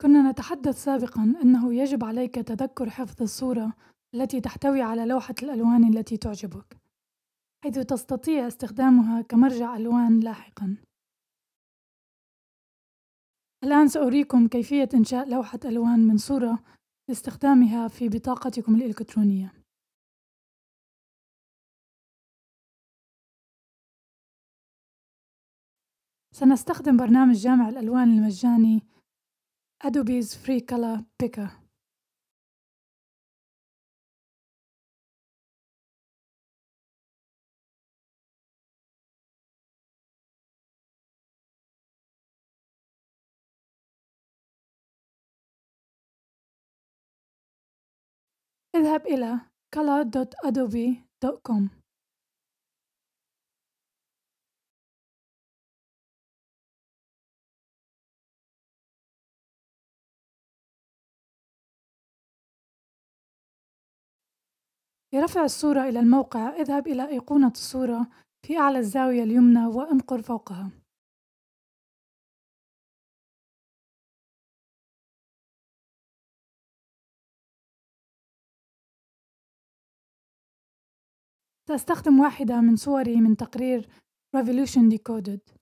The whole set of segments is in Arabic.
كنا نتحدث سابقًا أنه يجب عليك تذكر حفظ الصورة التي تحتوي على لوحة الألوان التي تعجبك، حيث تستطيع استخدامها كمرجع ألوان لاحقًا. الآن سأريكم كيفية إنشاء لوحة ألوان من صورة لاستخدامها في بطاقتكم الإلكترونية. سنستخدم برنامج جامع الألوان المجاني Adobe's Free Color Picker. اذهب إلى color.adobe.com لرفع الصورة إلى الموقع اذهب إلى أيقونة الصورة في أعلى الزاوية اليمنى وأنقر فوقها. سأستخدم واحدة من صوري من تقرير Revolution Decoded.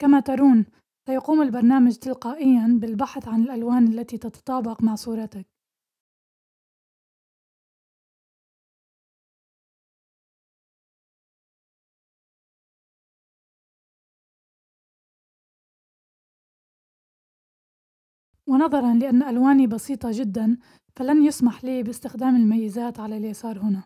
كما ترون سيقوم البرنامج تلقائيًا بالبحث عن الألوان التي تتطابق مع صورتك. ونظرًا لأن ألواني بسيطة جدًا فلن يسمح لي باستخدام الميزات على اليسار هنا.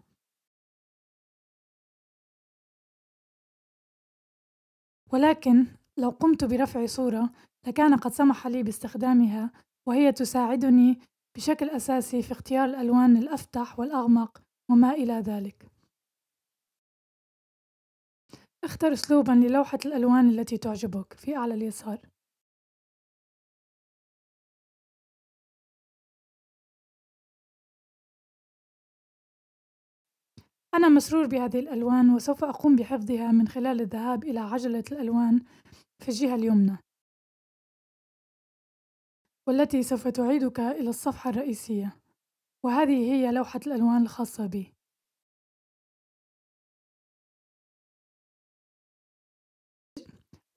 ولكن لو قمت برفع صورة لكان قد سمح لي باستخدامها وهي تساعدني بشكل أساسي في اختيار الألوان الأفتح والأغمق وما إلى ذلك. اختر أسلوبًا للوحة الألوان التي تعجبك في أعلى اليسار. أنا مسرور بهذه الألوان وسوف أقوم بحفظها من خلال الذهاب إلى عجلة الألوان في الجهة اليمنى. والتي سوف تعيدك إلى الصفحة الرئيسية. وهذه هي لوحة الألوان الخاصة بي.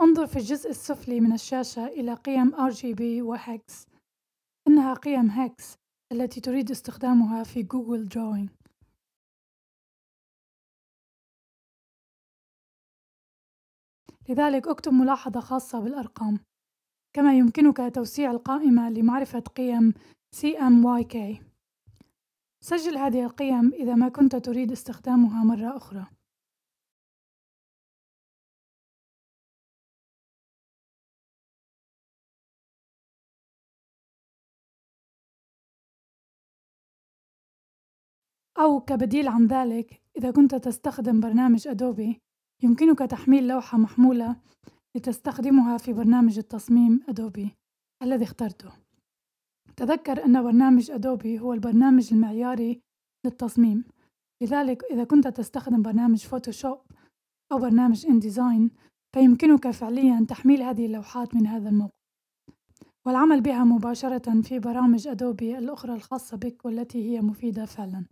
انظر في الجزء السفلي من الشاشة إلى قيم RGB وهكس إنها قيم هكس التي تريد استخدامها في Google Drawing لذلك اكتب ملاحظة خاصة بالأرقام. كما يمكنك توسيع القائمة لمعرفة قيم CMYK سجل هذه القيم إذا ما كنت تريد استخدامها مرة أخرى. أو كبديل عن ذلك إذا كنت تستخدم برنامج Adobe يمكنك تحميل لوحة محمولة لتستخدمها في برنامج التصميم Adobe الذي اخترته. تذكر أن برنامج Adobe هو البرنامج المعياري للتصميم، لذلك إذا كنت تستخدم برنامج Photoshop أو برنامج InDesign فيمكنك فعليًا تحميل هذه اللوحات من هذا الموقع والعمل بها مباشرة في برامج Adobe الأخرى الخاصة بك والتي هي مفيدة فعلًا.